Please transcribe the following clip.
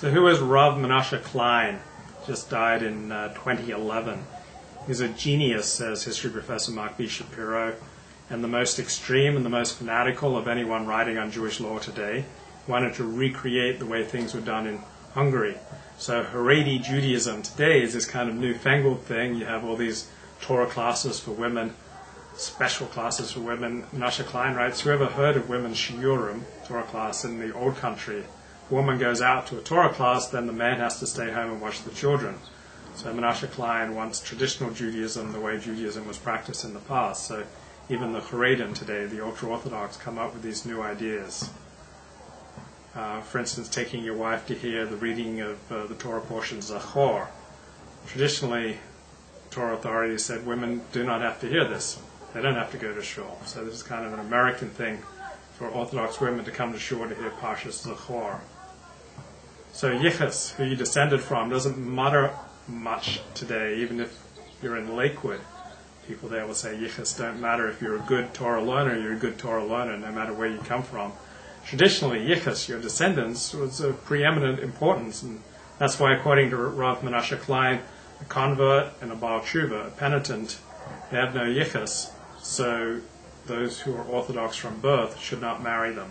So who is Rav Menashe Klein? Just died in uh, 2011. He's a genius, says history professor Marc B. Shapiro, and the most extreme and the most fanatical of anyone writing on Jewish law today. Wanted to recreate the way things were done in Hungary. So Haredi Judaism today is this kind of newfangled thing. You have all these Torah classes for women, special classes for women. Menashe Klein writes, whoever heard of women's shiurim, Torah class in the old country, woman goes out to a Torah class, then the man has to stay home and watch the children. So Menashe Klein wants traditional Judaism the way Judaism was practiced in the past. So even the Haredim today, the ultra-Orthodox, come up with these new ideas. Uh, for instance, taking your wife to hear the reading of uh, the Torah portion Zachor. Traditionally, Torah authorities said women do not have to hear this. They don't have to go to shul. So this is kind of an American thing for Orthodox women to come to shul to hear Parshas Zachor. So Yichus, who you descended from, doesn't matter much today, even if you're in Lakewood. People there will say Yichus don't matter if you're a good Torah learner, you're a good Torah learner, no matter where you come from. Traditionally, Yichus, your descendants, was of preeminent importance, and that's why, according to Rav Menashe Klein, a convert and a Baal Tshuva, a penitent, they have no Yichus, so those who are Orthodox from birth should not marry them.